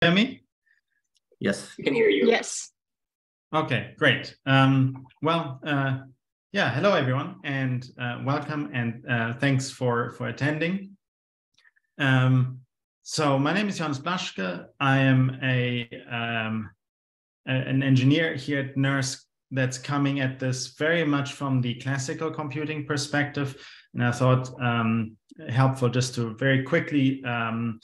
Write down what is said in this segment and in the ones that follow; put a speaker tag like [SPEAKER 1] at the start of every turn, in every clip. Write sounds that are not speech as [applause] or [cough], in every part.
[SPEAKER 1] hear me?
[SPEAKER 2] Yes.
[SPEAKER 3] We can hear you.
[SPEAKER 4] Yes.
[SPEAKER 1] Okay, great. Um, well, uh, yeah, hello everyone, and uh, welcome, and uh, thanks for for attending. Um, so my name is Johannes Blaschke. I am a, um, a an engineer here at NERSC that's coming at this very much from the classical computing perspective, and I thought um, helpful just to very quickly um,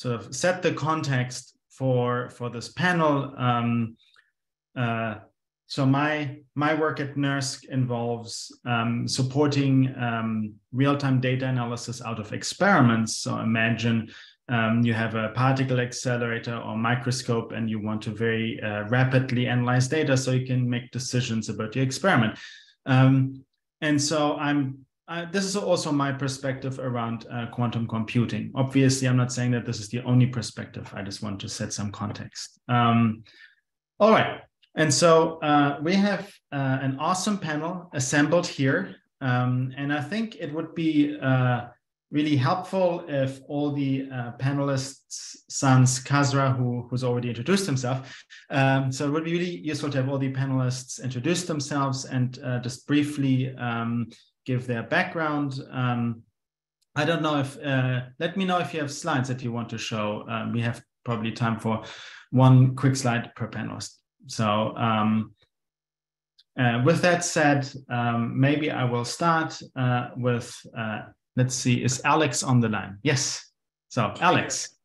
[SPEAKER 1] sort of set the context for for this panel. Um, uh, so my my work at NERSC involves um, supporting um, real-time data analysis out of experiments. So imagine um, you have a particle accelerator or microscope and you want to very uh, rapidly analyze data so you can make decisions about your experiment. Um, and so I'm uh, this is also my perspective around uh, quantum computing. Obviously, I'm not saying that this is the only perspective. I just want to set some context. Um, all right. And so uh, we have uh, an awesome panel assembled here. Um, and I think it would be uh, really helpful if all the uh, panelists, sans Kasra, who, who's already introduced himself. Um, so it would be really useful to have all the panelists introduce themselves and just briefly um, give their background. Um, I don't know if, uh, let me know if you have slides that you want to show. Um, we have probably time for one quick slide per panelist. So um, uh, with that said, um, maybe I will start uh, with, uh, let's see, is Alex on the line? Yes. So Alex.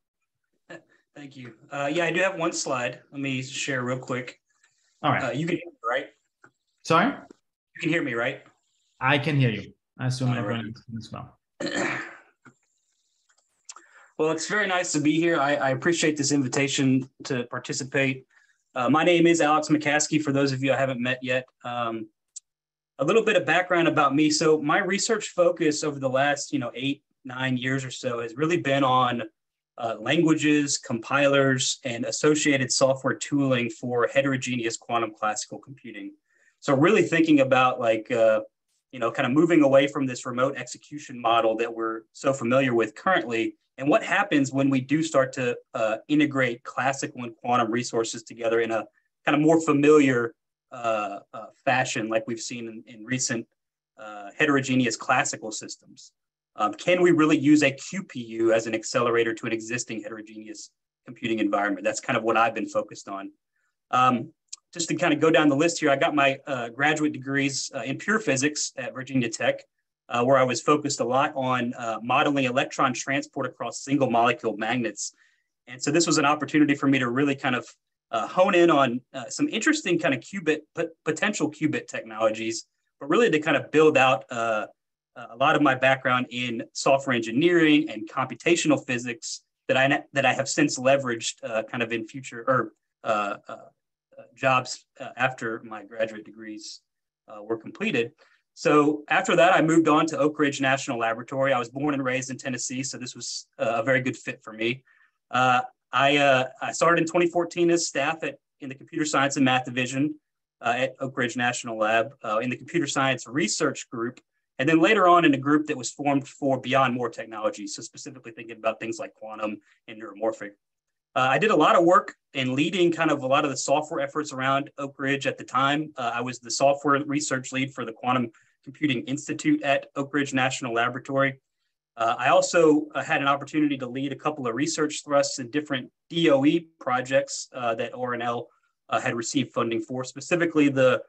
[SPEAKER 3] Thank you. Uh, yeah, I do have one slide. Let me share real quick.
[SPEAKER 1] All right.
[SPEAKER 3] Uh, you can hear me, right?
[SPEAKER 1] Sorry?
[SPEAKER 3] You can hear me, right?
[SPEAKER 1] I can hear you. I assume
[SPEAKER 3] All
[SPEAKER 1] everyone
[SPEAKER 3] right.
[SPEAKER 1] as well. [clears throat]
[SPEAKER 3] well, it's very nice to be here. I, I appreciate this invitation to participate. Uh, my name is Alex McCaskey, for those of you I haven't met yet. Um, a little bit of background about me. So my research focus over the last, you know, eight, nine years or so has really been on uh, languages, compilers, and associated software tooling for heterogeneous quantum classical computing. So really thinking about like, uh, you know, kind of moving away from this remote execution model that we're so familiar with currently, and what happens when we do start to uh, integrate classical and quantum resources together in a kind of more familiar uh, uh, fashion, like we've seen in, in recent uh, heterogeneous classical systems. Um, can we really use a QPU as an accelerator to an existing heterogeneous computing environment? That's kind of what I've been focused on. Um, just to kind of go down the list here, I got my uh, graduate degrees uh, in pure physics at Virginia Tech, uh, where I was focused a lot on uh, modeling electron transport across single molecule magnets. And so this was an opportunity for me to really kind of uh, hone in on uh, some interesting kind of qubit, potential qubit technologies, but really to kind of build out a lot of my background in software engineering and computational physics that I, that I have since leveraged kind of in future or jobs uh, after my graduate degrees uh, were completed. So after that, I moved on to Oak Ridge National Laboratory. I was born and raised in Tennessee, so this was uh, a very good fit for me. Uh, I, uh, I started in 2014 as staff at, in the Computer Science and Math Division uh, at Oak Ridge National Lab in the Computer Science Research Group, and then later on in a group that was formed for Beyond Moore Technology, so specifically thinking about things like quantum and neuromorphic uh, I did a lot of work in leading kind of a lot of the software efforts around Oak Ridge at the time. Uh, I was the software research lead for the Quantum Computing Institute at Oak Ridge National Laboratory. Uh, I also uh, had an opportunity to lead a couple of research thrusts in different DOE projects uh, that ORNL uh, had received funding for, specifically the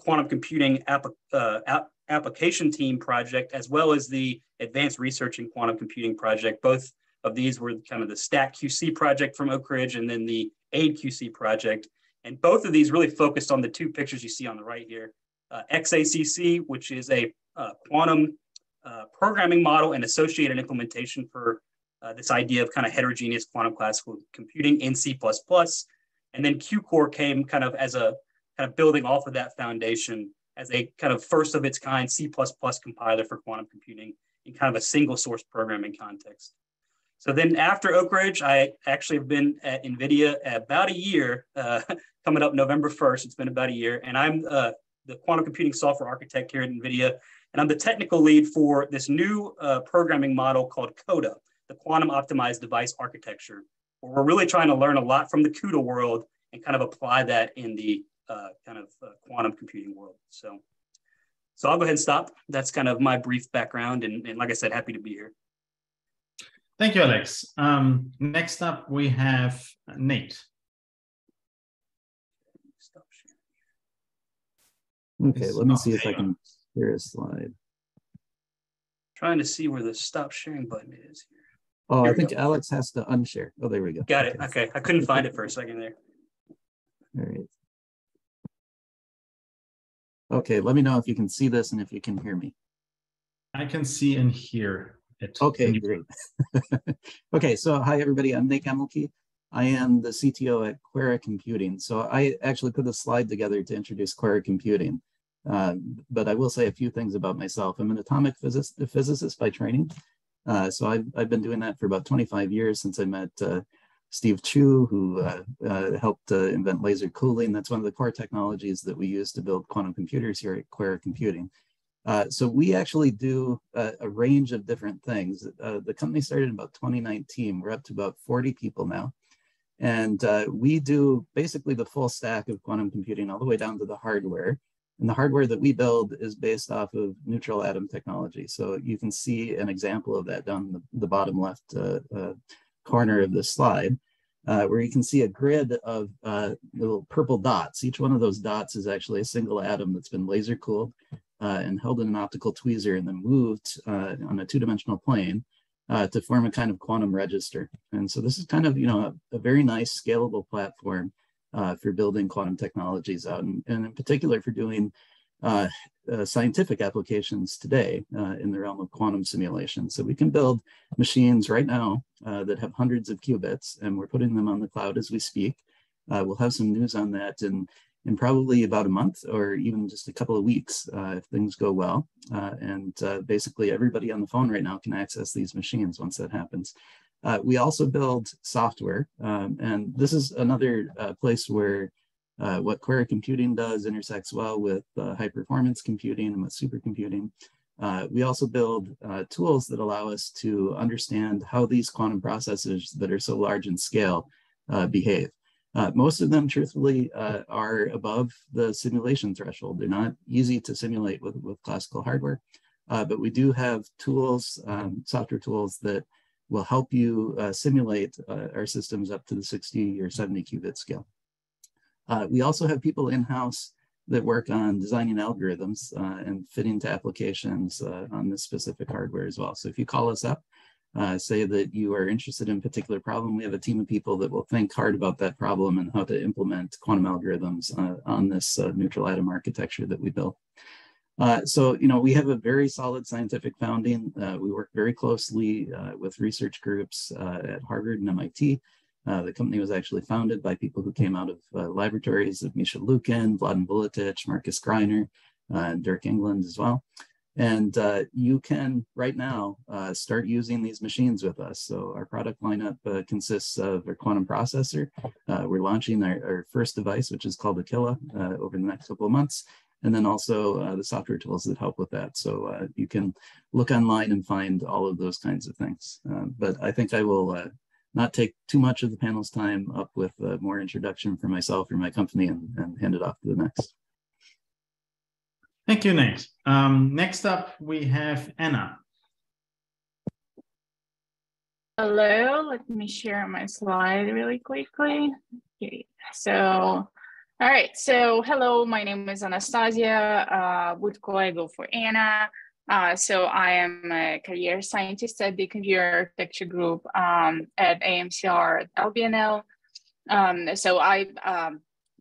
[SPEAKER 3] Quantum Computing app, app Application Team project, as well as the Advanced Research in Quantum Computing project, both of these were kind of the Stack QC project from Oak Ridge and then the AIDE-QC project. And both of these really focused on the two pictures you see on the right here. Uh, XACC, which is a uh, quantum uh, programming model and associated implementation for uh, this idea of kind of heterogeneous quantum classical computing in C++. And then QCOR came kind of as a kind of building off of that foundation as a kind of first of its kind C++ compiler for quantum computing in kind of a single source programming context. So then after Oak Ridge, I actually have been at NVIDIA about a year, uh, [laughs] coming up November 1st. It's been about a year. And I'm uh, the quantum computing software architect here at NVIDIA. And I'm the technical lead for this new uh, programming model called QODA, the Quantum Optimized Device Architecture. where we're really trying to learn a lot from the CUDA world and kind of apply that in the uh, kind of uh, quantum computing world. So, so I'll go ahead and stop. That's kind of my brief background. And, and like I said, happy to be here.
[SPEAKER 1] Thank you, Alex. Um, next up, we have Nate.
[SPEAKER 2] Okay, let me see if I can share a slide.
[SPEAKER 3] Trying to see where the stop sharing button is here.
[SPEAKER 2] Oh, here I think go. Alex has to unshare. Oh, there we go.
[SPEAKER 3] Got okay. it. Okay, I couldn't find it for a second there.
[SPEAKER 2] All right. Okay, let me know if you can see this and if you can hear me.
[SPEAKER 1] I can see and hear
[SPEAKER 2] Okay, great. [laughs] okay, so hi everybody, I'm Nate Gemelke. I am the CTO at QuEra Computing. So I actually put a slide together to introduce QuEra Computing. Uh, but I will say a few things about myself. I'm an atomic physicist, physicist by training. Uh, so I've, I've been doing that for about 25 years since I met uh, Steve Chu, who uh, uh, helped uh, invent laser cooling. That's one of the core technologies that we use to build quantum computers here at QuEra Computing. So we actually do a, a range of different things. the company started in about 2019. We're up to about 40 people now. And we do basically the full stack of quantum computing all the way down to the hardware. And the hardware that we build is based off of neutral atom technology. So you can see an example of that down the, the bottom left uh, uh, corner of this slide, uh, where you can see a grid of uh, little purple dots. Each one of those dots is actually a single atom that's been laser cooled uh, and held in an optical tweezer and then moved uh, on a two-dimensional plane to form a kind of quantum register. And so this is kind of, you know, a, a very nice scalable platform uh, for building quantum technologies out, and, and in particular for doing uh, uh, scientific applications today uh, in the realm of quantum simulation. So we can build machines right now uh, that have hundreds of qubits, and we're putting them on the cloud as we speak. Uh, we'll have some news on that in, in probably about a month or even just a couple of weeks if things go well. and basically everybody on the phone right now can access these machines once that happens. Uh, we also build software, um, and this is another uh, place where uh, what QuEra computing does intersects well with uh, high performance computing and with supercomputing. Uh, we also build uh, tools that allow us to understand how these quantum processors that are so large in scale behave. Most of them, truthfully, are above the simulation threshold. They're not easy to simulate with, with classical hardware, but we do have tools, um, software tools that will help you uh, simulate uh, our systems up to the 60 or 70 qubit scale. Uh, we also have people in-house that work on designing algorithms uh, and fitting to applications uh, on this specific hardware as well. So if you call us up, uh, say that you are interested in a particular problem, we have a team of people that will think hard about that problem and how to implement quantum algorithms on this neutral atom architecture that we built. Uh, so, you know, we have a very solid scientific founding. Uh, we work very closely uh, with research groups uh, at Harvard and MIT. Uh, the company was actually founded by people who came out of laboratories of Misha Lukin, Vladan Vuletic, Markus Greiner, Dirk Englund as well. And you can right now start using these machines with us. So our product lineup consists of our quantum processor. we're launching our, our, first device, which is called Aquila, over the next couple of months and then also uh, the software tools that help with that. So uh, you can look online and find all of those kinds of things. Uh, but I think I will uh, not take too much of the panel's time up with uh, more introduction for myself or my company and, and, hand it off to the next.
[SPEAKER 1] Thank you, Nate. Um, next up, we have Anna.
[SPEAKER 4] Hello, let me share my slide really quickly. Okay, so all right. So, hello, my name is Anastasia uh, Butko. I go for Anna. Uh, so, I am a career scientist at the Computer Architecture Group um, at AMCR at LBNL. Um, so, I um,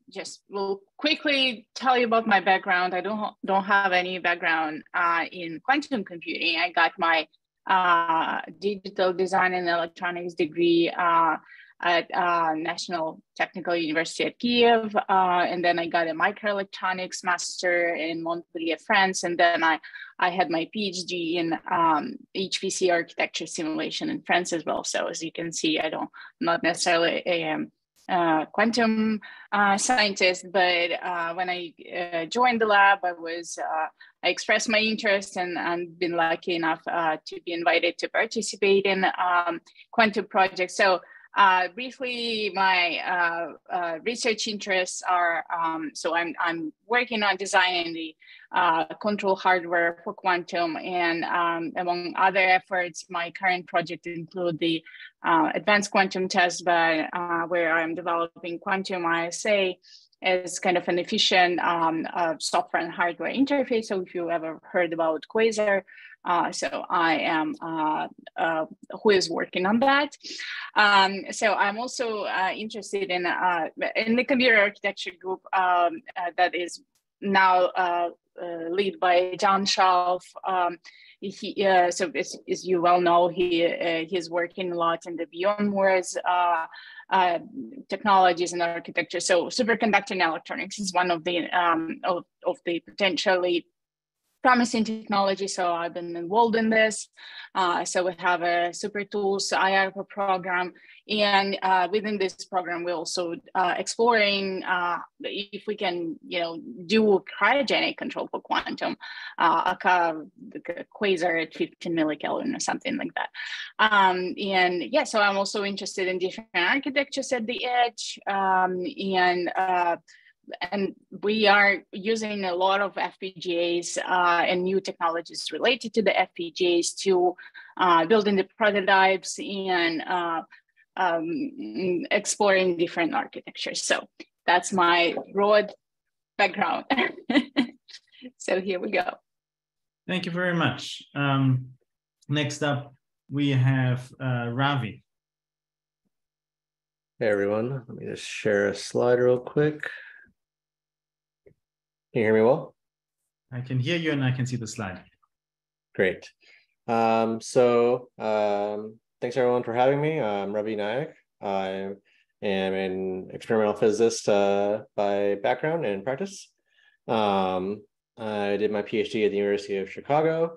[SPEAKER 4] just will quickly tell you about my background. I don't don't have any background uh, in quantum computing. I got my uh, digital design and electronics degree uh, at uh, National Technical University at Kiev. Uh, and then I got a microelectronics master in Montpellier, France. And then I, I had my PhD in um, HPC architecture simulation in France as well. So as you can see, I don't, not necessarily a um, uh, quantum uh, scientist, but uh, when I uh, joined the lab, I was uh, I expressed my interest and and been lucky enough to be invited to participate in um, quantum projects. So uh, briefly, my uh, uh, research interests are um, so I'm I'm working on designing the uh, control hardware for quantum, and um, among other efforts, my current project include the uh, advanced quantum testbed uh, where I'm developing quantum ISA as kind of an efficient um, software and hardware interface. So if you ever heard about Quasar, uh, so I am uh, uh, who is working on that. Um, so I'm also uh, interested in uh, in the computer architecture group um, uh, that is now led by John Shalf. Um, he, so as, as, you well know, he he's working a lot in the beyond Moore's uh, technologies and architecture. So superconducting electronics is one of the um, of, of the potentially promising technology. So I've been involved in this. Uh, so we have a Super Tools IARPA program. And uh, within this program, we're also uh, exploring uh, if we can, you know, do cryogenic control for quantum, uh, a, quasar at 15 millikelvin or something like that. Um, and yeah, so I'm also interested in different architectures at the edge um, and uh, and we are using a lot of FPGAs uh, and new technologies related to the FPGAs to uh, building the prototypes and uh, um, exploring different architectures. So that's my broad background. [laughs] so here we go.
[SPEAKER 1] Thank you very much. Um, next up, we have uh, Ravi.
[SPEAKER 5] Hey everyone, let me just share a slide real quick. Can you hear me well?
[SPEAKER 1] I can hear you and I can see the slide.
[SPEAKER 5] Great. Um, so um, thanks everyone for having me. I'm Ravi Naik. I am an experimental physicist uh, by background and practice. Um, I did my PhD at the University of Chicago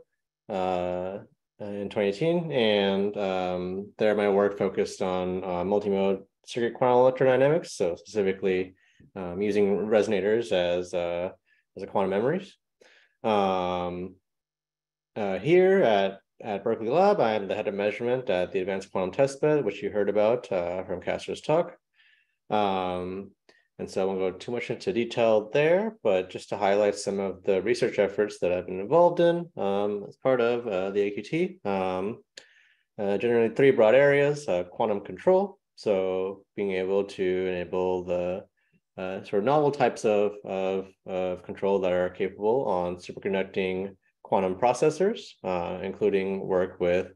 [SPEAKER 5] uh, in 2018, and um, there my work focused on uh, multimode circuit quantum electrodynamics, so specifically um, using resonators as uh, as a quantum memories. Um, uh, here at, at Berkeley Lab, I am the head of measurement at the Advanced Quantum Testbed, which you heard about uh, from Kasra's talk. Um, and so I won't go too much into detail there, but just to highlight some of the research efforts that I've been involved in um, as part of uh, the AQT. Um, uh, generally three broad areas, uh, quantum control. So being able to enable the uh, sort of novel types of, of, of, control that are capable on superconducting quantum processors, uh, including work with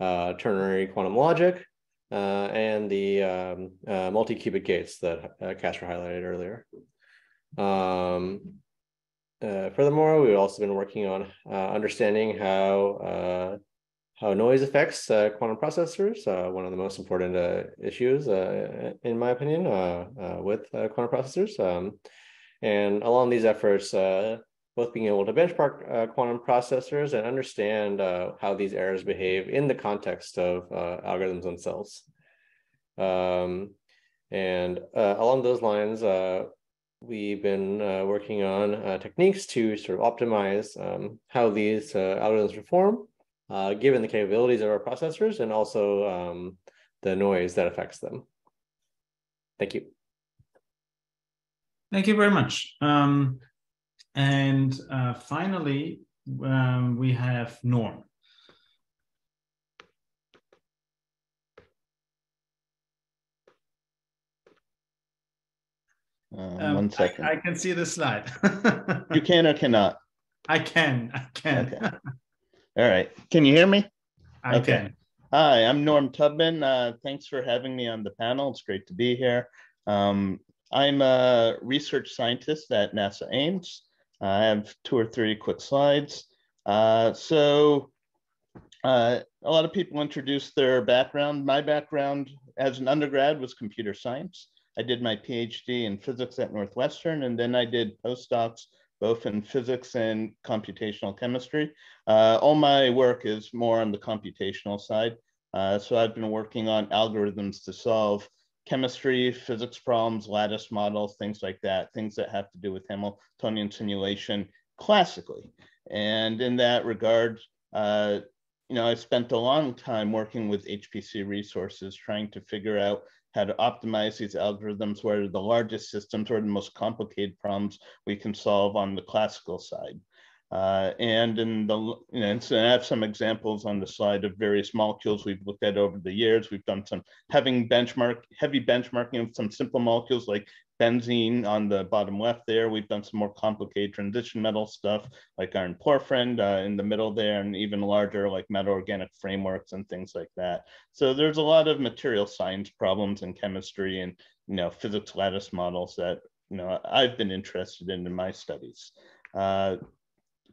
[SPEAKER 5] uh, ternary quantum logic uh, and the um, uh, multi-qubit gates that uh, Kasra highlighted earlier. Um, furthermore, we've also been working on understanding how how noise affects uh, quantum processors, uh, one of the most important uh, issues, uh, in my opinion, uh, uh, with quantum processors. Um, and along these efforts, both being able to benchmark quantum processors and understand how these errors behave in the context of algorithms themselves. Um, and along those lines, we've been working on techniques to sort of optimize um, how these algorithms perform uh, given the capabilities of our processors and also um, the noise that affects them. Thank you.
[SPEAKER 1] Thank you very much. Um, and uh, finally, um, we have Norm.
[SPEAKER 6] Um, um, one second.
[SPEAKER 1] I, I, can see the slide.
[SPEAKER 6] you can or cannot? [laughs]
[SPEAKER 1] I can. I can. Okay.
[SPEAKER 6] All right. Can you hear me?
[SPEAKER 1] I okay. Can.
[SPEAKER 6] Hi, I'm Norm Tubman. Uh, thanks for having me on the panel. It's great to be here. Um, I'm a research scientist at NASA Ames. I have two or three quick slides. Uh, so uh, a lot of people introduce their background. My background as an undergrad was computer science. I did my PhD in physics at Northwestern, and then I did postdocs both in physics and computational chemistry. Uh, all my work is more on the computational side. Uh, so I've been working on algorithms to solve chemistry, physics problems, lattice models, things like that, things that have to do with Hamiltonian simulation classically. And in that regard, uh, you know, I spent a long time working with HPC resources, trying to figure out how to optimize these algorithms, what are the largest systems, what are the most complicated problems we can solve on the classical side. Uh, and in the, you know, so I have some examples on the slide of various molecules we've looked at over the years. We've done some having benchmark, heavy benchmarking of some simple molecules like benzene on the bottom left there. We've done some more complicated transition metal stuff like iron porphyrin uh, in the middle there, and even larger like metal organic frameworks and things like that. So there's a lot of material science problems in chemistry and you know physics lattice models that you know I've been interested in in my studies. Uh,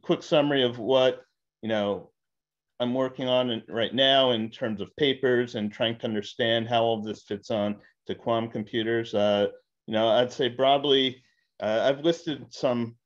[SPEAKER 6] quick summary of what you know I'm working on right now in terms of papers and trying to understand how all this fits on to quantum computers. Uh, you know, I'd say broadly, uh, I've listed some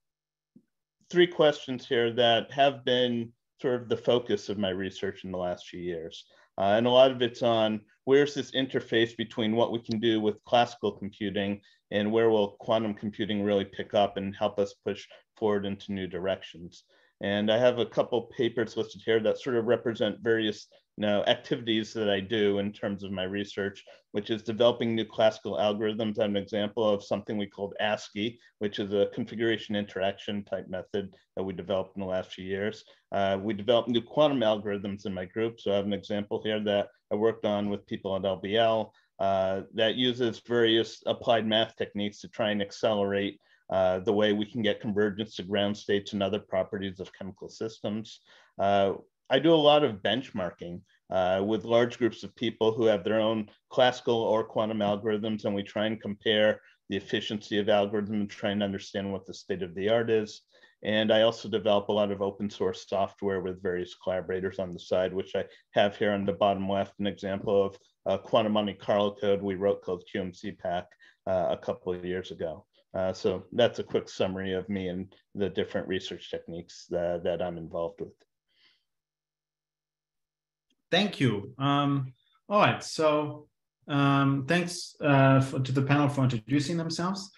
[SPEAKER 6] three questions here that have been sort of the focus of my research in the last few years. Uh, and a lot of it's on where's this interface between what we can do with classical computing and where will quantum computing really pick up and help us push forward into new directions. And I have a couple papers listed here that sort of represent various know, activities that I do in terms of my research, which is developing new classical algorithms. I'm an example of something we called ASCI, which is a configuration interaction type method that we developed in the last few years. Uh, we developed new quantum algorithms in my group. So I have an example here that I worked on with people at LBL uh, that uses various applied math techniques to try and accelerate uh, the way we can get convergence to ground states and other properties of chemical systems. Uh, I do a lot of benchmarking uh, with large groups of people who have their own classical or quantum algorithms, and we try and compare the efficiency of algorithms and try and understand what the state of the art is. And I also develop a lot of open source software with various collaborators on the side, which I have here on the bottom left, an example of a quantum Monte Carlo code we wrote called QMCPACK uh, a couple of years ago. Uh, so that's a quick summary of me and the different research techniques that, that I'm involved with.
[SPEAKER 1] Thank you. Um, all right, so um, thanks uh, for, to the panel for introducing themselves.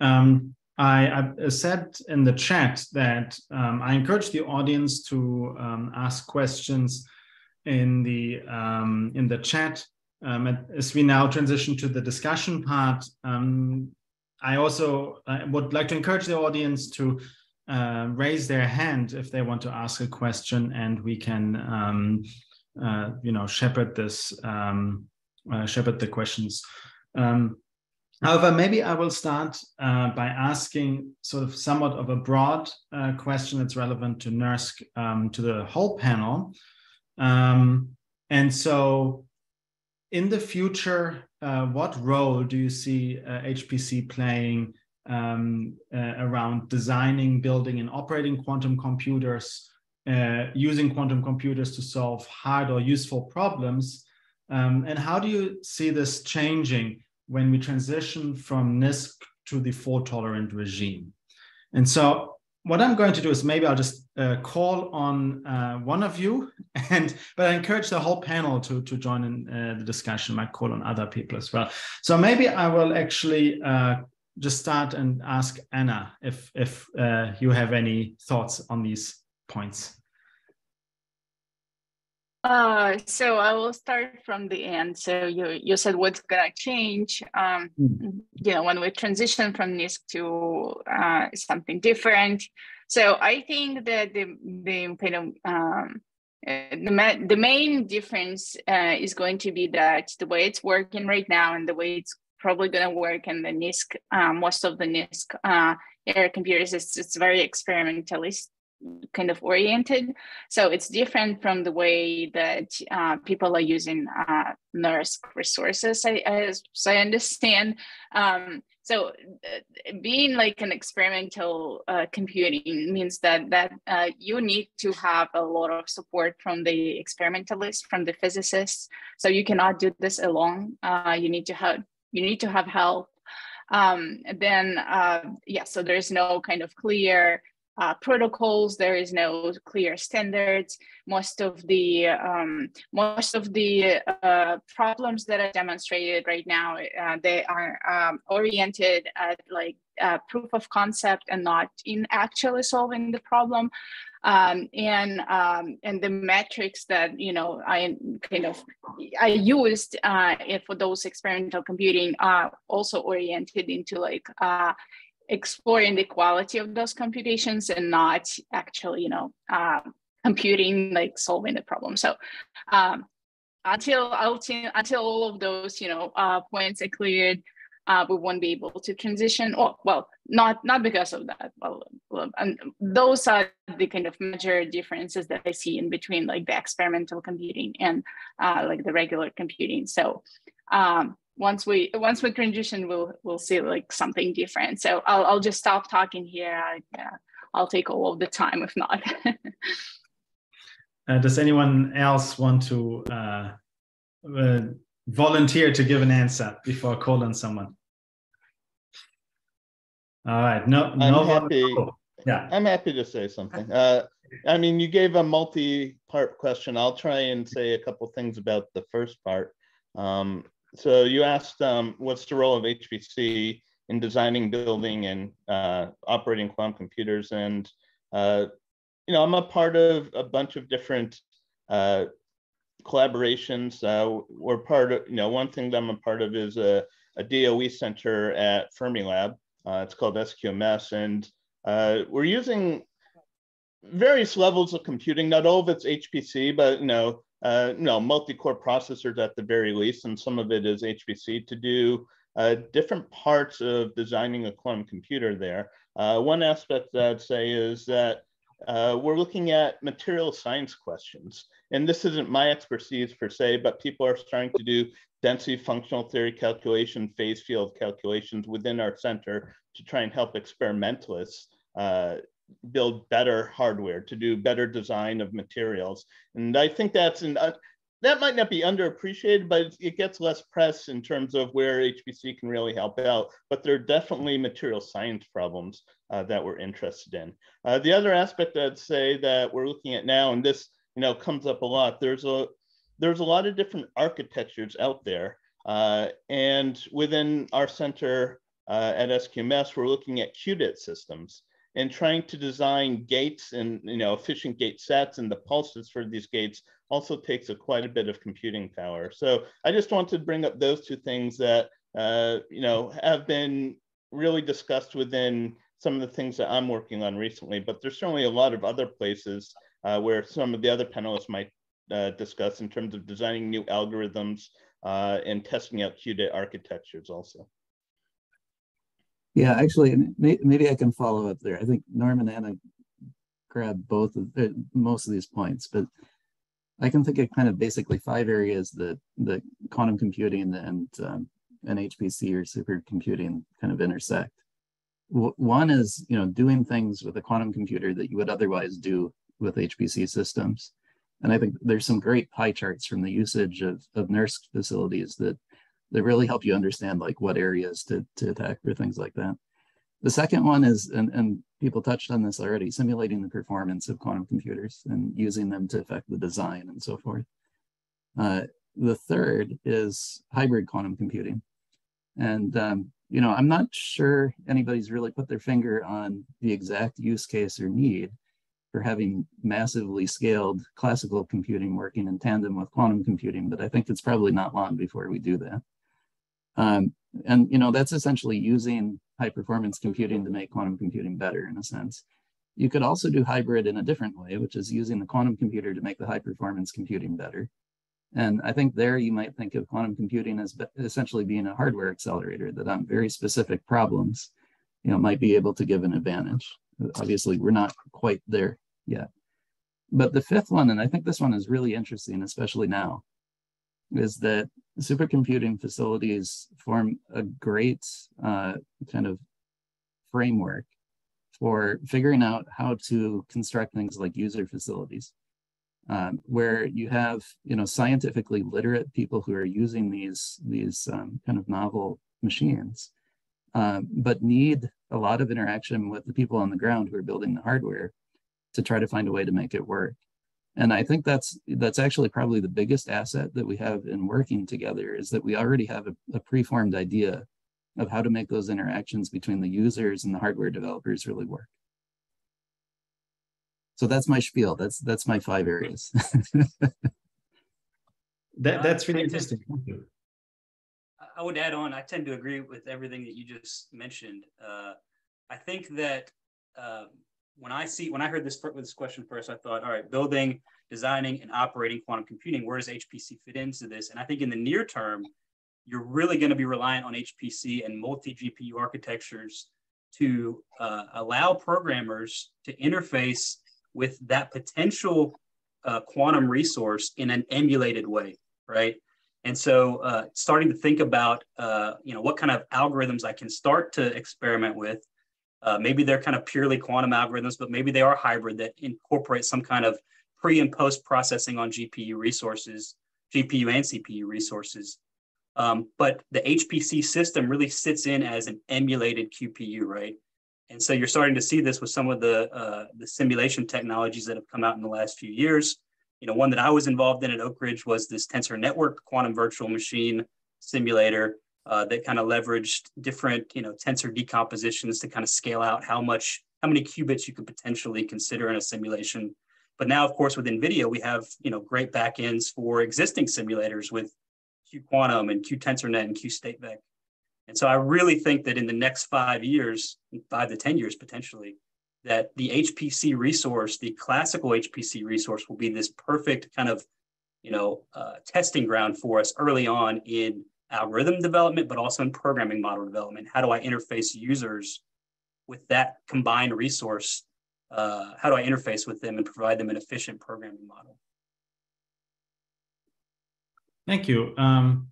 [SPEAKER 1] Um, I, I, said in the chat that um, I encourage the audience to um, ask questions in the um, in the chat. as we now transition to the discussion part, I also uh, would like to encourage the audience to uh, raise their hand if they want to ask a question, and we can, uh, you know, shepherd this, um, uh, shepherd the questions. Um, however, maybe I will start uh, by asking sort of somewhat of a broad uh, question that's relevant to NERSC, um, to the whole panel. Um, and so, in the future, uh, what role do you see uh, HPC playing um, uh, around designing, building, and operating quantum computers, uh, using quantum computers to solve hard or useful problems? Um, and how do you see this changing when we transition from NISQ to the fault tolerant regime? And so what I'm going to do is maybe I'll just uh, call on uh, one of you, [laughs] and but I encourage the whole panel to to join in uh, the discussion. I might call on other people as well. So maybe I will actually uh, just start and ask Anna if if uh, you have any thoughts on these points.
[SPEAKER 4] Uh, so I will start from the end. So you you said what's gonna change? Um, mm. You know, when we transition from NISQ to uh, something different. So I think that the the kind of um, the, the main difference uh, is going to be that the way it's working right now and the way it's probably going to work in the NISQ, uh, most of the NISQ uh, air computers, is it's very experimentalist kind of oriented. So it's different from the way that uh, people are using uh, NERSC resources, I, as I understand. Um, so uh, being like an experimental uh, computing means that that uh, you need to have a lot of support from the experimentalists, from the physicists. So you cannot do this alone. Uh, you need to have you need to have help. Um, then uh, yeah, so there's no kind of clear uh, protocols. There is no clear standards. Most of the um, most of the uh, problems that are demonstrated right now, uh, they are um, oriented at like uh, proof of concept and not in actually solving the problem. Um, and um, and the metrics that you know I kind of I used uh, for those experimental computing are also oriented into like uh, exploring the quality of those computations and not actually you know uh, computing like solving the problem. So um, until until all of those you know uh, points are cleared, uh, we won't be able to transition. Oh, well, not not because of that. Well, well, and those are the kind of major differences that I see in between like the experimental computing and uh, like the regular computing. So um, once we once we transition, we'll we'll see like something different. So I'll I'll just stop talking here. I, uh, I'll take all of the time if not. [laughs]
[SPEAKER 1] uh, does anyone else want to uh, uh, volunteer to give an answer before calling someone? All right. No,
[SPEAKER 6] I'm
[SPEAKER 1] no.
[SPEAKER 6] happy.
[SPEAKER 1] Yeah.
[SPEAKER 6] I'm happy to say something. Uh, I mean, you gave a multi-part question. I'll try and say a couple things about the first part. Um, so you asked, um, what's the role of HPC in designing, building, and uh, operating quantum computers? And uh, you know, I'm a part of a bunch of different uh, collaborations. Uh, we're part of, you know, one thing that I'm a part of is a, a DOE center at Fermilab. Uh, it's called SQMS, and uh, we're using various levels of computing. Not all of it's HPC, but you know, uh, know, multi-core processors at the very least, and some of it is HPC to do uh, different parts of designing a quantum computer. There, uh, one aspect that I'd say is that uh, we're looking at material science questions. And this isn't my expertise per se, but people are starting to do density functional theory calculation, phase field calculations within our center to try and help experimentalists uh, build better hardware, to do better design of materials. And I think that's an, uh, that might not be underappreciated, but it gets less press in terms of where HPC can really help out. But there are definitely material science problems uh, that we're interested in. Uh, the other aspect I'd say that we're looking at now, and this you know comes up a lot. There's a there's a lot of different architectures out there, uh, and within our center uh, at SQMS, we're looking at qudit systems and trying to design gates and you know efficient gate sets and the pulses for these gates also takes a quite a bit of computing power. So I just want to bring up those two things that uh, you know have been really discussed within some of the things that I'm working on recently. But there's certainly a lot of other places uh, where some of the other panelists might uh, discuss in terms of designing new algorithms uh, and testing out qudit architectures also.
[SPEAKER 2] Yeah, actually, maybe I can follow up there. I think Norm and Anna grabbed both of uh, most of these points, but I can think of kind of basically five areas that the quantum computing and um, and HPC or supercomputing kind of intersect. W one is you know doing things with a quantum computer that you would otherwise do with HPC systems, and I think there's some great pie charts from the usage of of NERSC facilities that that really help you understand like what areas to, to attack or things like that. The second one is, and, and people touched on this already, simulating the performance of quantum computers and using them to affect the design and so forth. Uh, the third is hybrid quantum computing. And, um, you know, I'm not sure anybody's really put their finger on the exact use case or need for having massively scaled classical computing working in tandem with quantum computing, but I think it's probably not long before we do that. Um, and you know that's essentially using high performance computing to make quantum computing better in a sense. You could also do hybrid in a different way, which is using the quantum computer to make the high performance computing better. And I think there you might think of quantum computing as essentially being a hardware accelerator that on very specific problems, you know, might be able to give an advantage. Obviously, we're not quite there yet. But the fifth one, and I think this one is really interesting, especially now, is that supercomputing facilities form a great uh, kind of framework for figuring out how to construct things like user facilities, um, where you have you know scientifically literate people who are using these these um, kind of novel machines, um, but need a lot of interaction with the people on the ground who are building the hardware to try to find a way to make it work. And I think that's that's actually probably the biggest asset that we have in working together is that we already have a, a preformed idea of how to make those interactions between the users and the hardware developers really work. so that's my spiel. That's that's my five areas. [laughs]
[SPEAKER 1] that, that's really interesting. Thank you.
[SPEAKER 3] I would add on, I tend to agree with everything that you just mentioned. Uh, I think that uh, when I see, when I heard this, this question first, I thought, all right, building, designing, and operating quantum computing, where does HPC fit into this? And I think in the near term, you're really going to be reliant on HPC and multi-GPU architectures to uh, allow programmers to interface with that potential uh, quantum resource in an emulated way, right? And so, uh, starting to think about, uh, you know, what kind of algorithms I can start to experiment with. Uh, maybe they're kind of purely quantum algorithms, but maybe they are hybrid that incorporate some kind of pre and post processing on GPU resources, GPU and CPU resources. Um, but the HPC system really sits in as an emulated QPU, right? And so you're starting to see this with some of the uh, the simulation technologies that have come out in the last few years. You know, one that I was involved in at Oak Ridge was this Tensor Network quantum virtual machine simulator uh, that kind of leveraged different, you know, tensor decompositions to kind of scale out how much, how many qubits you could potentially consider in a simulation. But now, of course, with NVIDIA, we have, you know, great backends for existing simulators with cuQuantum and cuTensorNet and cuStateVec. And so I really think that in the next five years, five to 10 years potentially, that the HPC resource, the classical HPC resource, will be this perfect kind of, you know, uh, testing ground for us early on in algorithm development, but also in programming model development. How do I interface users with that combined resource? Uh, how do I interface with them and provide them an efficient programming model?
[SPEAKER 1] Thank you. Um,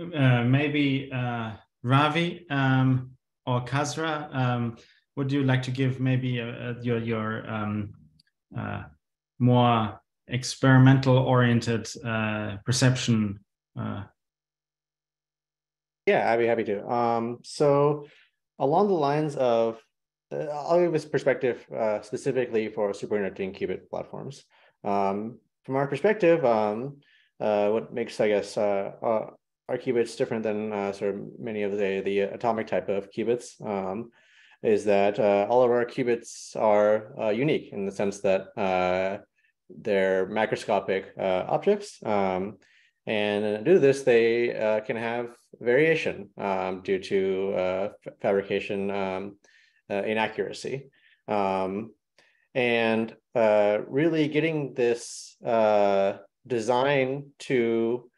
[SPEAKER 1] uh, maybe uh, Ravi um, or Kasra, um, would you like to give maybe uh, uh, your your um, uh, more experimental oriented uh, perception? Uh?
[SPEAKER 5] Yeah, I'd be happy to. Um, so along the lines of, uh, I'll give this perspective specifically for superconducting qubit platforms. Um, from our perspective, um, what makes, I guess, our qubits different than sort of many of the, the atomic type of qubits um, is that uh, all of our qubits are uh, unique in the sense that uh, they're macroscopic uh, objects. Um, and due to this, they uh, can have variation um, due to uh, fabrication um, inaccuracy. Um, and really getting this design to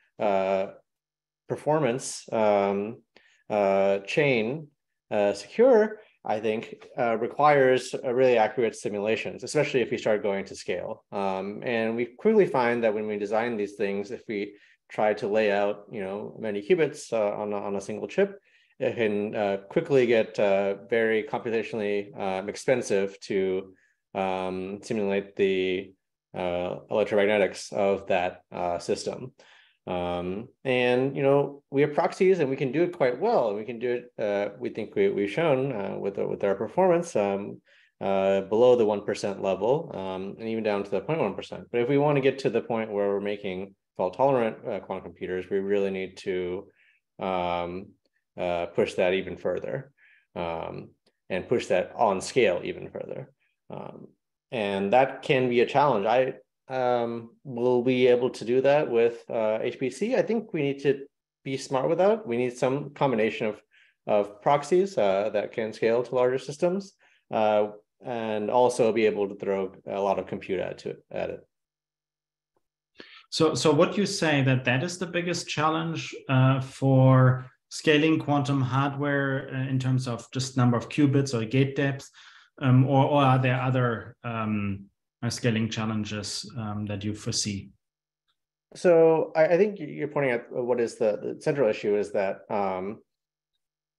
[SPEAKER 5] performance um, chain secure I think, uh, requires really accurate simulations, especially if we start going to scale. Um, and we quickly find that when we design these things, if we try to lay out, you know, many qubits uh, on, a, on a single chip, it can uh, quickly get uh, very computationally um, expensive to um, simulate the uh, electromagnetics of that uh, system. Um, and you know we have proxies and we can do it quite well we can do it uh, we think we, we've shown with, with our performance um, below the 1% level um, and even down to the 0.1%. But if we want to get to the point where we're making fault tolerant uh, quantum computers, we really need to um, uh, push that even further um, and push that on scale even further. Um, and that can be a challenge. I um, will be able to do that with uh, HPC? I think we need to be smart with that. We need some combination of, of proxies uh, that can scale to larger systems uh, and also be able to throw a lot of compute at, to, at it.
[SPEAKER 1] So, so what you say that that is the biggest challenge uh, for scaling quantum hardware uh, in terms of just number of qubits or gate depth, um, or, or are there other um, scaling challenges um, that you foresee?
[SPEAKER 5] So I, I, think you're pointing out what is the, the central issue is that um,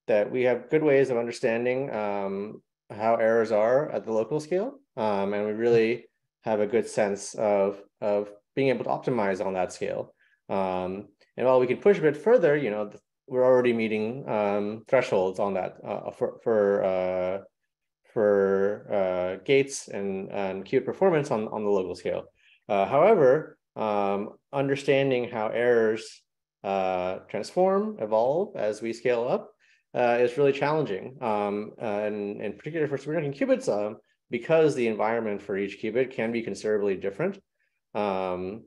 [SPEAKER 5] that we have good ways of understanding um, how errors are at the local scale, um, and we really have a good sense of of being able to optimize on that scale. Um, and while we can push a bit further, you know, we're already meeting um, thresholds on that uh, for for uh, for uh, gates and, and qubit performance on, on the local scale. Uh, however, um, understanding how errors uh, transform, evolve as we scale up uh, is really challenging. Um, and in particular for superconducting qubits, um, because the environment for each qubit can be considerably different. Um,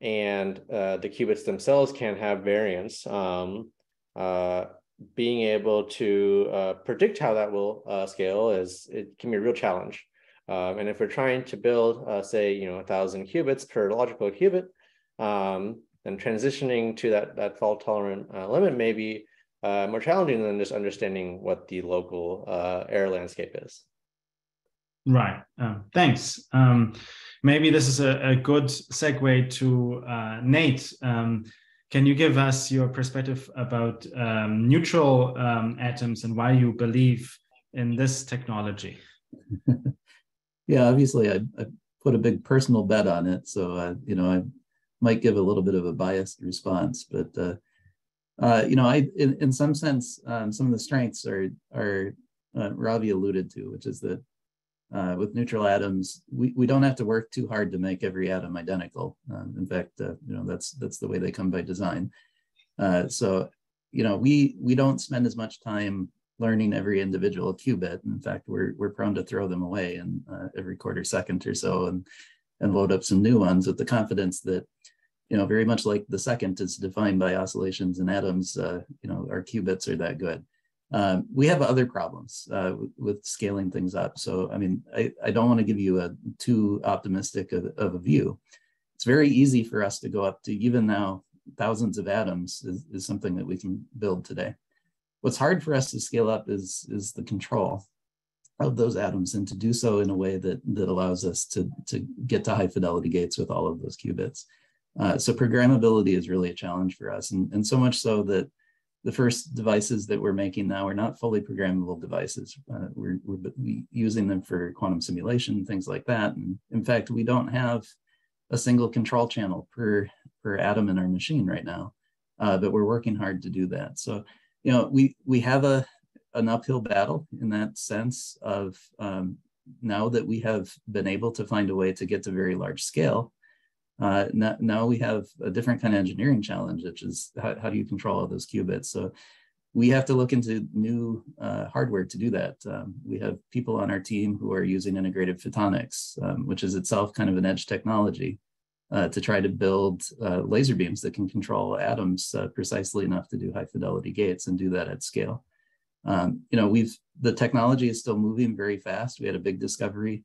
[SPEAKER 5] and uh, the qubits themselves can have variance. Um, uh, being able to uh, predict how that will uh, scale is it can be a real challenge. Um, and if we're trying to build, uh, say, you know, a thousand qubits per logical qubit, um, then transitioning to that that fault tolerant uh, limit may be more challenging than just understanding what the local error landscape is.
[SPEAKER 1] Right. Um, thanks. Maybe this is a, a good segue to uh, Nate. Um, can you give us your perspective about um, neutral um, atoms and why you believe in this technology? [laughs]
[SPEAKER 2] yeah, obviously, I, I, put a big personal bet on it, so uh, you know I might give a little bit of a biased response, but uh, uh, you know, I in, in some sense, um, some of the strengths are are uh, Ravi alluded to, which is that uh, with neutral atoms, we, we don't have to work too hard to make every atom identical. Um, in fact, uh, you know that's that's the way they come by design. Uh, so, you know, we we don't spend as much time learning every individual qubit. In fact, we're we're prone to throw them away in uh, every quarter second or so, and and load up some new ones with the confidence that, you know, very much like the second is defined by oscillations in atoms. Uh, you know, our qubits are that good. Um, we have other problems uh, with scaling things up. So, I mean, I, I don't want to give you a too optimistic of, of, a view. It's very easy for us to go up to even now thousands of atoms is, is something that we can build today. What's hard for us to scale up is, is the control of those atoms and to do so in a way that, that allows us to, to get to high fidelity gates with all of those qubits. Uh, so programmability is really a challenge for us. And, and so much so that the first devices that we're making now are not fully programmable devices. Uh, we're, we're using them for quantum simulation, things like that. And in fact, we don't have a single control channel per, per atom in our machine right now, uh, but we're working hard to do that. So, you know, we, we have a, an uphill battle in that sense of um, now that we have been able to find a way to get to very large scale, uh, now, now, we have a different kind of engineering challenge, which is how, how, do you control all those qubits? So we have to look into new uh, hardware to do that. Um, we have people on our team who are using integrated photonics, um, which is itself kind of an edge technology uh, to try to build uh, laser beams that can control atoms uh, precisely enough to do high fidelity gates and do that at scale. Um, you know, we've the technology is still moving very fast. We had a big discovery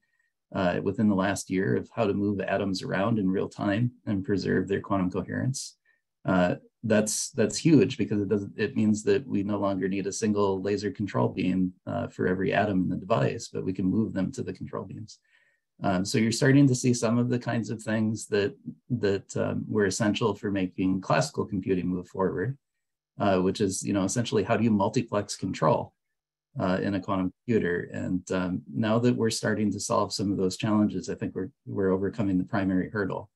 [SPEAKER 2] uh, within the last year of how to move atoms around in real time and preserve their quantum coherence. Uh, that's that's huge because it does it means that we no longer need a single laser control beam uh, for every atom in the device, but we can move them to the control beams. Um, so you're starting to see some of the kinds of things that that um, were essential for making classical computing move forward, uh, which is you know essentially how do you multiplex control uh, in a quantum computer. And um, now that we're starting to solve some of those challenges, I think we're, we're overcoming the primary hurdle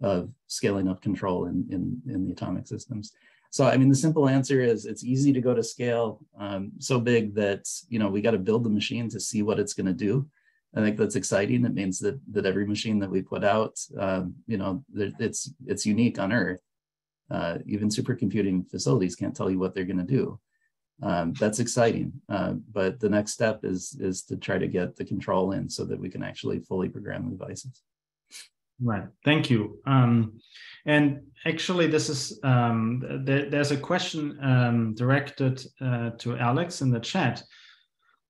[SPEAKER 2] of scaling up control in, in, in the atomic systems. So, I mean, the simple answer is it's easy to go to scale um, so big that, you know, we got to build the machine to see what it's going to do. I think that's exciting. It means that that every machine that we put out, um, you know, it's it's unique on Earth. Uh, even supercomputing facilities can't tell you what they're going to do um, that's exciting. Uh, but the next step is is to try to get the control in so that we can actually fully program the devices.
[SPEAKER 1] Right. Thank you. Um, and actually, this is um, th there's a question um, directed uh, to Alex in the chat,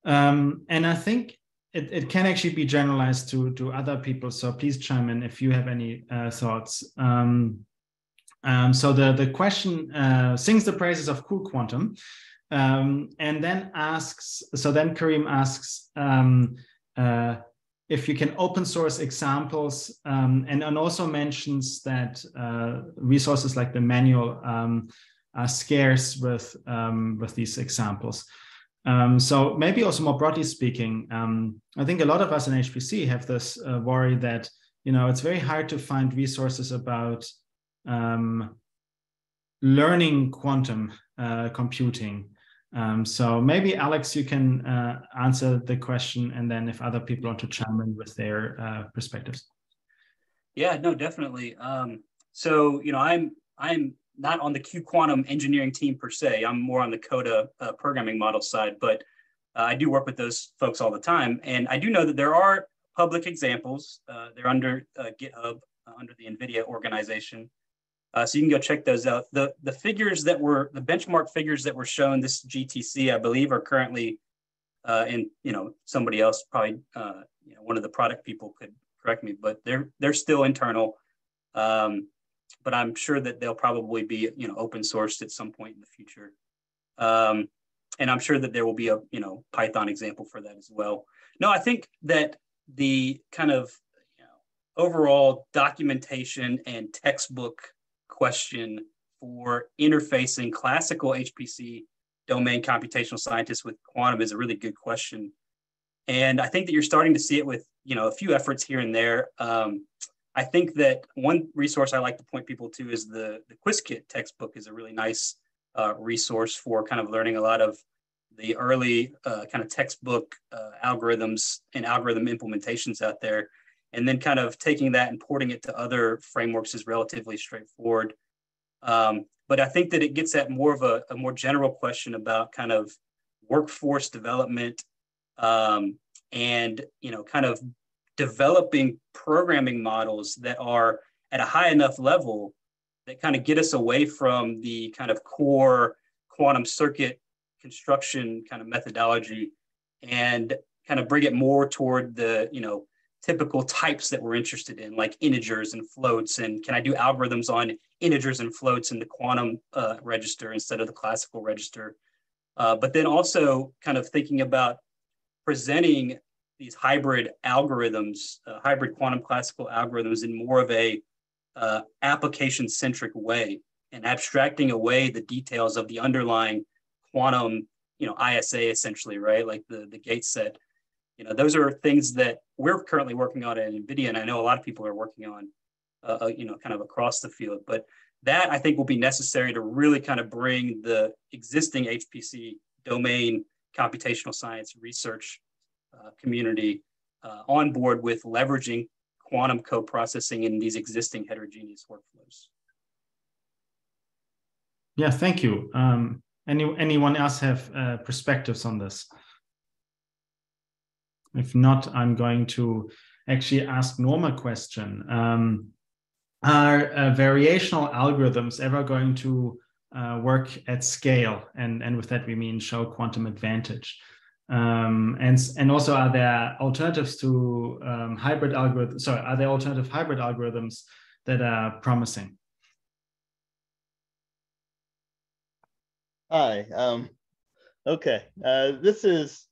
[SPEAKER 1] um, and I think it, it can actually be generalized to to other people. So please chime in if you have any uh, thoughts. Um, so the the question uh, sings the praises of cuQuantum um, and then asks, so then Kareem asks um, uh, if you can open source examples um, and, and also mentions that uh, resources like the manual um, are scarce with, um, with these examples. Um, so maybe also more broadly speaking, I think a lot of us in HPC have this uh, worry that, you know, it's very hard to find resources about learning quantum uh, computing um, so maybe Alex, you can uh, answer the question, and then if other people want to chime in with their uh, perspectives.
[SPEAKER 3] Yeah, no, definitely. Um, so you know, I'm I'm not on the cuQuantum engineering team per se. I'm more on the QODA uh, programming model side, but Uh, I do work with those folks all the time. And I do know that there are public examples. Uh, they're under uh, GitHub, under the NVIDIA organization. Uh, so you can go check those out. The, the figures that were, the benchmark figures that were shown this GTC, I believe are currently uh, in, you know, somebody else, probably, you know, one of the product people could correct me, but they're, they're still internal. Um, but I'm sure that they'll probably be, you know, open sourced at some point in the future. Um, and I'm sure that there will be a, you know, Python example for that as well. No, I think that the kind of you know, overall documentation and textbook question for interfacing classical HPC domain computational scientists with quantum is a really good question. And I think that you're starting to see it with, you know, a few efforts here and there. Um, I think that one resource I like to point people to is the, the Qiskit textbook is a really nice uh, resource for kind of learning a lot of the early uh, kind of textbook uh, algorithms and algorithm implementations out there. And then kind of taking that and porting it to other frameworks is relatively straightforward. Um, but I think that it gets at more of a, a, more general question about kind of workforce development um, and, you know, kind of developing programming models that are at a high enough level that kind of get us away from the kind of core quantum circuit construction kind of methodology and kind of bring it more toward the you know typical types that we're interested in like integers and floats and can i do algorithms on integers and floats in the quantum uh, register instead of the classical register uh, but then also kind of thinking about presenting these hybrid algorithms uh, hybrid quantum classical algorithms in more of a uh, application centric way and abstracting away the details of the underlying quantum, you know, ISA essentially, right? Like the, the gate set. You know, those are things that we're currently working on at NVIDIA, and I know a lot of people are working on, uh, uh you know, kind of across the field. But that I think will be necessary to really kind of bring the existing HPC domain computational science research uh, community uh, on board with leveraging quantum co-processing in these existing heterogeneous workflows.
[SPEAKER 1] Yeah, thank you. Um, any, anyone else have uh, perspectives on this? If not, I'm going to actually ask Norma a question. Um, are uh, variational algorithms ever going to uh, work at scale? And, and with that, we mean show quantum advantage. Um, and, and also, are there alternatives to um, hybrid algorithms? Sorry, are there alternative hybrid algorithms that are promising?
[SPEAKER 6] Hi. Um, okay. Uh, this is,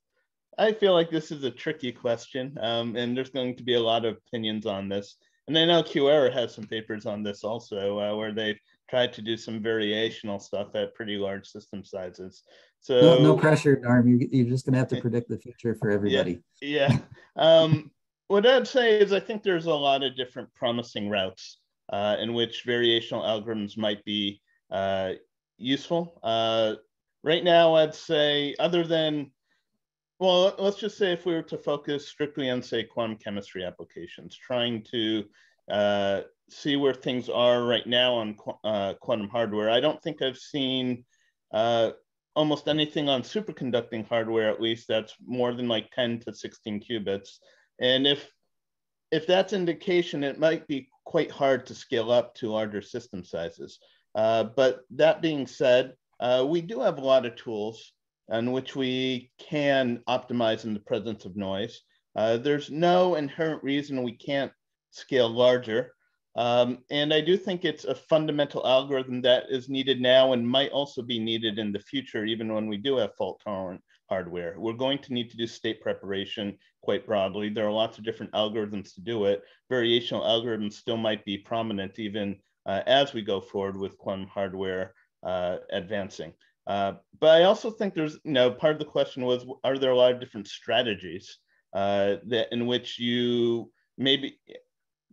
[SPEAKER 6] I feel like this is a tricky question, um, and there's going to be a lot of opinions on this. And I know QuEra has some papers on this also, uh, where they've tried to do some variational stuff at pretty large system sizes. So
[SPEAKER 2] no, no pressure, Norm. You, you're just going to have to predict the future for everybody.
[SPEAKER 6] Yeah. yeah. Um, what I'd say is I think there's a lot of different promising routes uh, in which variational algorithms might be uh, useful. Uh, right now, I'd say, other than, well, let's just say if we were to focus strictly on, say, quantum chemistry applications, trying to uh, see where things are right now on qu uh, quantum hardware, I don't think I've seen uh, almost anything on superconducting hardware, at least, that's more than like 10 to 16 qubits. And if if that's indication, it might be quite hard to scale up to larger system sizes. Uh, but that being said, uh, we do have a lot of tools in which we can optimize in the presence of noise. Uh, there's no inherent reason we can't scale larger. Um, and I do think it's a fundamental algorithm that is needed now and might also be needed in the future, even when we do have fault tolerant hardware. We're going to need to do state preparation quite broadly. There are lots of different algorithms to do it. Variational algorithms still might be prominent even uh, as we go forward with quantum hardware uh, advancing. Uh, but I also think there's, you know, part of the question was, are there a lot of different strategies that in which you maybe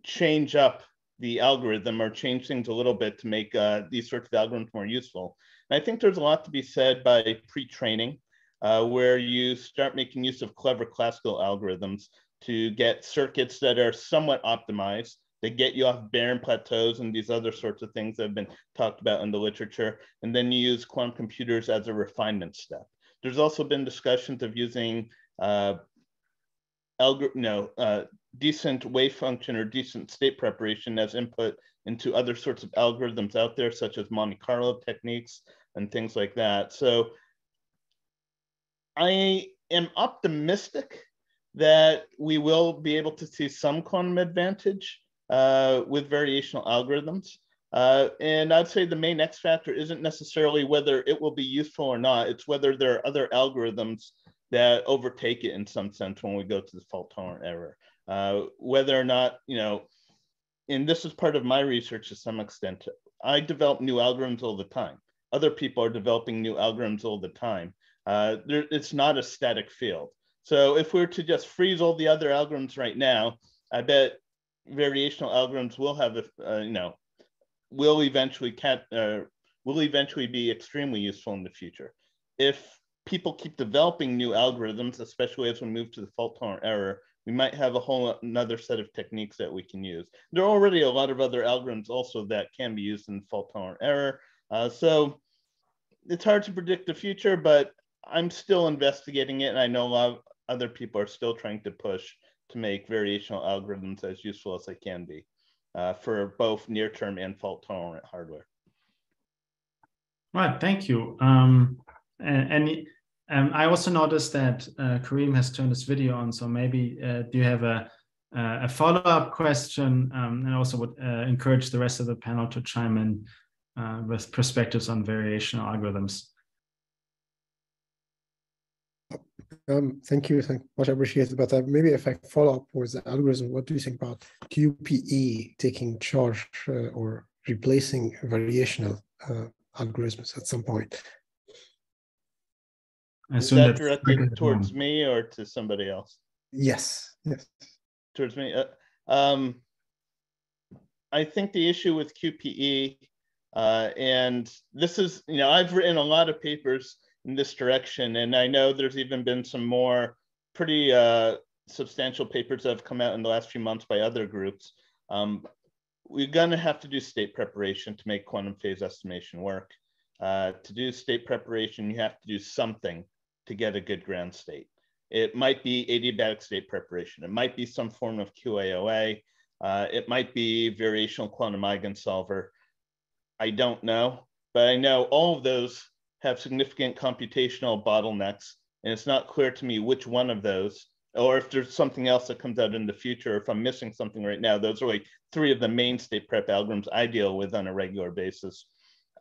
[SPEAKER 6] change up the algorithm or change things a little bit to make uh, these sorts of algorithms more useful. And I think there's a lot to be said by pre-training, uh, where you start making use of clever classical algorithms to get circuits that are somewhat optimized they get you off barren plateaus and these other sorts of things that have been talked about in the literature. And then you use quantum computers as a refinement step There's also been discussions of using uh, no, uh, decent wave function or decent state preparation as input into other sorts of algorithms out there, such as Monte Carlo techniques and things like that. So I am optimistic that we will be able to see some quantum advantage uh, with variational algorithms. Uh, and I'd say the main X factor isn't necessarily whether it will be useful or not, it's whether there are other algorithms that overtake it in some sense when we go to the fault tolerant error. Uh, whether or not, you know, and this is part of my research to some extent, I develop new algorithms all the time. Other people are developing new algorithms all the time. Uh, there, it's not a static field. So if we were to just freeze all the other algorithms right now, I bet variational algorithms will have, uh, you know, will eventually cat, uh, will eventually be extremely useful in the future. If people keep developing new algorithms, especially as we move to the fault tolerant error, we might have a whole another set of techniques that we can use. There are already a lot of other algorithms also that can be used in fault tolerant error. Uh, so it's hard to predict the future, but I'm still investigating it. And I know a lot of other people are still trying to push to make variational algorithms as useful as they can be uh, for both near term and fault tolerant hardware.
[SPEAKER 1] Right, thank you. Um, and, and um, I also noticed that uh, Kareem has turned this video on, so maybe uh, do you have a, a follow-up question? Um, and also would uh, encourage the rest of the panel to chime in uh, with perspectives on variational algorithms.
[SPEAKER 7] Um, thank you, thank much appreciated. But uh, maybe if I follow up with the algorithm, what do you think about QPE taking charge uh, or replacing variational uh, algorithms at some point?
[SPEAKER 6] Is that directed towards me or to somebody else?
[SPEAKER 7] Yes, yes.
[SPEAKER 6] Towards me. Uh, um, I think the issue with QPE, uh, and this is, you know, I've written a lot of papers in this direction. And I know there's even been some more pretty uh, substantial papers that have come out in the last few months by other groups. Um, we're going to have to do state preparation to make quantum phase estimation work. Uh, to do state preparation, you have to do something to get a good ground state. It might be adiabatic state preparation. It might be some form of QAOA. Uh, it might be variational quantum eigensolver. I don't know, but I know all of those have significant computational bottlenecks. And it's not clear to me which one of those, or if there's something else that comes out in the future, if I'm missing something right now, those are like three of the main state prep algorithms I deal with on a regular basis.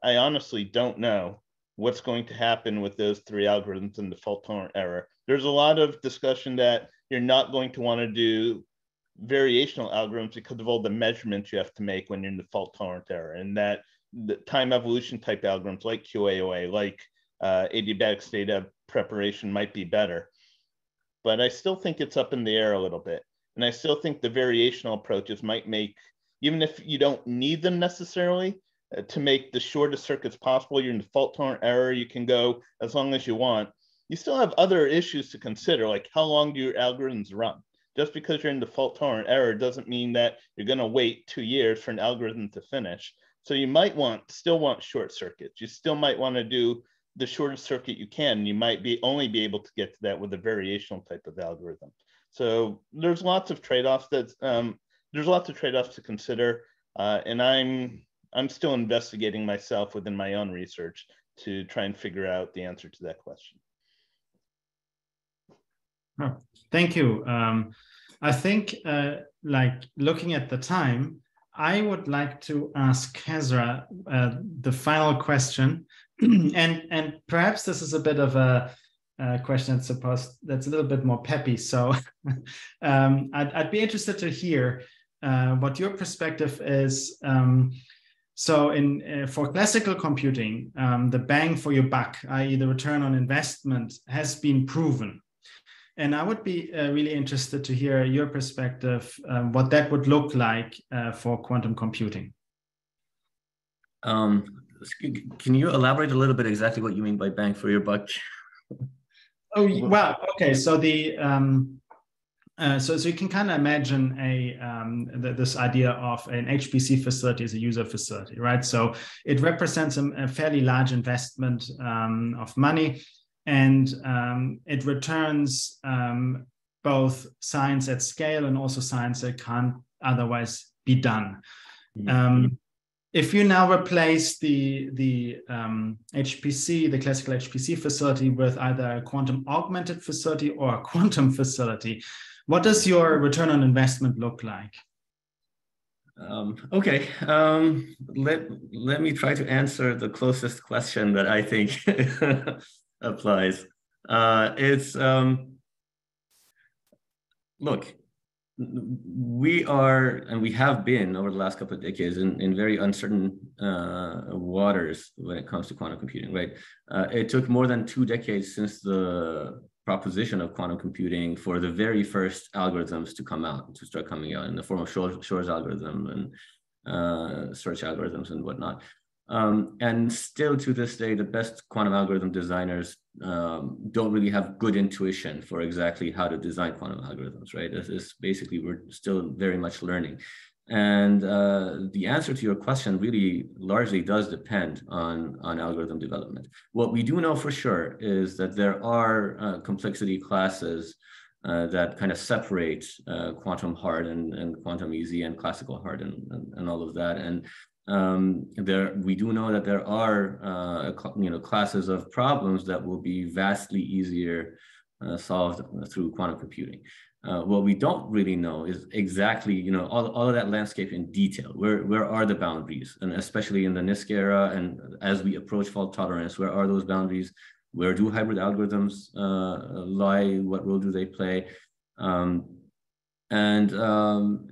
[SPEAKER 6] I honestly don't know what's going to happen with those three algorithms in the fault tolerant error. There's a lot of discussion that you're not going to want to do variational algorithms because of all the measurements you have to make when you're in the fault tolerant error and that the time evolution type algorithms like QAOA, like uh, adiabatic state preparation might be better. But I still think it's up in the air a little bit. And I still think the variational approaches might make, even if you don't need them necessarily, uh, to make the shortest circuits possible, you're in fault tolerant error, you can go as long as you want. You still have other issues to consider, like how long do your algorithms run? Just because you're in the fault tolerant error doesn't mean that you're going to wait two years for an algorithm to finish. So you might want still want short circuits. You still might want to do the shortest circuit you can. You might be only be able to get to that with a variational type of algorithm. So there's lots of trade-offs that um, there's lots of trade-offs to consider, uh, and I'm I'm still investigating myself within my own research to try and figure out the answer to that question.
[SPEAKER 1] Oh, thank you. Um, I think, uh, like looking at the time, I would like to ask Kasra uh, the final question, [clears throat] and and perhaps this is a bit of a, a question that's supposed that's a little bit more peppy. So [laughs] um, I'd, I'd be interested to hear uh, what your perspective is. Um, so in uh, for classical computing, um, the bang for your buck, i.e., the return on investment, has been proven. And I would be uh, really interested to hear your perspective, um, what that would look like uh, for quantum computing.
[SPEAKER 8] Um, can you elaborate a little bit exactly what you mean by bang for your buck? [laughs]
[SPEAKER 1] oh well, okay. So the um, uh, so, so you can kind of imagine a um, the, this idea of an HPC facility as a user facility, right? So it represents a, a fairly large investment um, of money and um, it returns um, both science at scale and also science that can't otherwise be done. Mm -hmm. if you now replace the the HPC, the classical HPC facility, with either a quantum augmented facility or a quantum [laughs] facility, what does your return on investment look like?
[SPEAKER 8] Um, okay, um, let, let me try to answer the closest question that I think [laughs] applies. Uh, it's, um, look, we are, and we have been over the last couple of decades in, in very uncertain uh, waters when it comes to quantum computing, right? Uh, it took more than two decades since the proposition of quantum computing for the very first algorithms to come out, to start coming out in the form of Shor's algorithm and uh, search algorithms and whatnot. Um, and still to this day, the best quantum algorithm designers um, don't really have good intuition for exactly how to design quantum algorithms, right? This is basically, we're still very much learning. And uh, the answer to your question really largely does depend on, on algorithm development. What we do know for sure is that there are uh, complexity classes uh, that kind of separate uh, quantum hard and, and quantum easy and classical hard and, and, and all of that. And um, there, we do know that there are uh, you know, classes of problems that will be vastly easier uh, solved through quantum computing. Uh, what we don't really know is exactly, you know, all, all of that landscape in detail. Where where are the boundaries? And especially in the NISQ era, and as we approach fault tolerance, where are those boundaries? Where do hybrid algorithms uh, lie? What role do they play? Um, and um,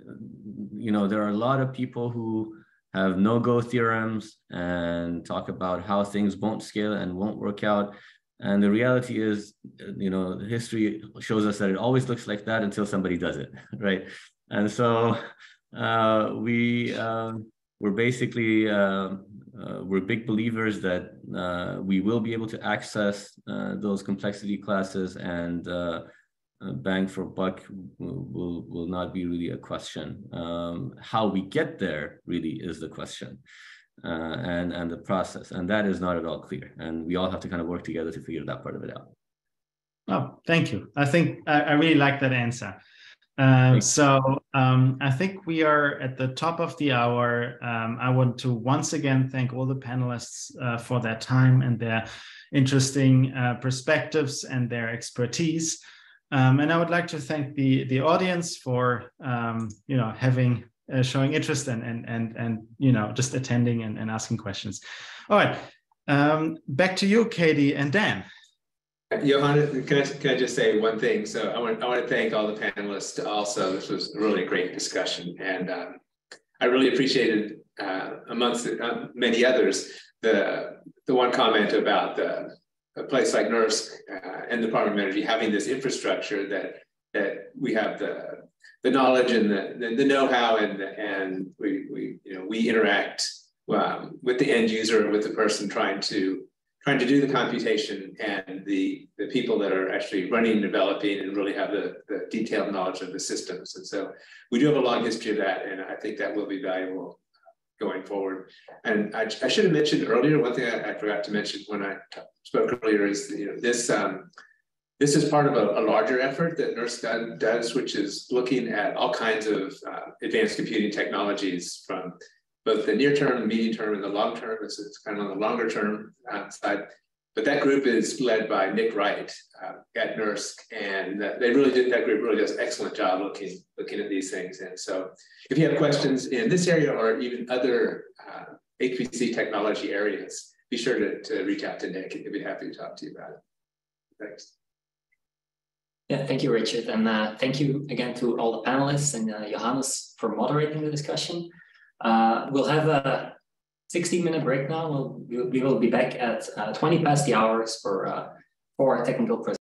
[SPEAKER 8] you know, there are a lot of people who have no-go theorems and talk about how things won't scale and won't work out. And the reality is, you know, history shows us that it always looks like that until somebody does it, [laughs] right? And so uh, we uh, we're basically uh, uh, we're big believers that uh, we will be able to access uh, those complexity classes and bang for buck will, will, will not be really a question. Um, how we get there really is the question uh, and and the process, and that is not at all clear. And we all have to kind of work together to figure that part of it out.
[SPEAKER 1] Oh, thank you. I think I, I really like that answer. Uh, so um, I think we are at the top of the hour. Um, I want to once again thank all the panelists uh, for their time and their interesting uh, perspectives and their expertise. Um, and I would like to thank the the audience for um, you know having uh, showing interest and and and and you know just attending and, and asking questions. All right, um, back to you, Katie and Dan.
[SPEAKER 9] Johanna, can I, can I just say one thing? So I want, I want to thank all the panelists also. This was really a great discussion. And um, I really appreciated, uh, amongst uh, many others, the, the one comment about the, a place like NERSC uh, and the Department of Energy having this infrastructure that, that we have the the knowledge and the, the, know-how and, and we, we, you know, we interact um, with the end user, with the person trying to trying to do the computation and the, the people that are actually running, developing, and really have the, the detailed knowledge of the systems. And so we do have a long history of that, and I think that will be valuable going forward. And I, I should have mentioned earlier, one thing I, I forgot to mention when I spoke earlier is, you know, this um, this is part of a, a, larger effort that NERSC does, which is looking at all kinds of uh, advanced computing technologies from both the near term, medium term, and the long term. It's, it's kind of on the longer term uh, side. But that group is led by Nick Wright uh, at NERSC, and they really did. That group really does an excellent job looking looking at these things. And so, if you have questions in this area or even other uh, HPC technology areas, be sure to, to reach out to Nick. He'd be happy to talk to you about it. Thanks.
[SPEAKER 10] Yeah, thank you, Richard. And uh, thank you again to all the panelists and uh, Johannes for moderating the discussion. Uh, we'll have a 60 minute break now. We'll, we will be back at uh, 20 past the hours for, uh, for our technical presentation.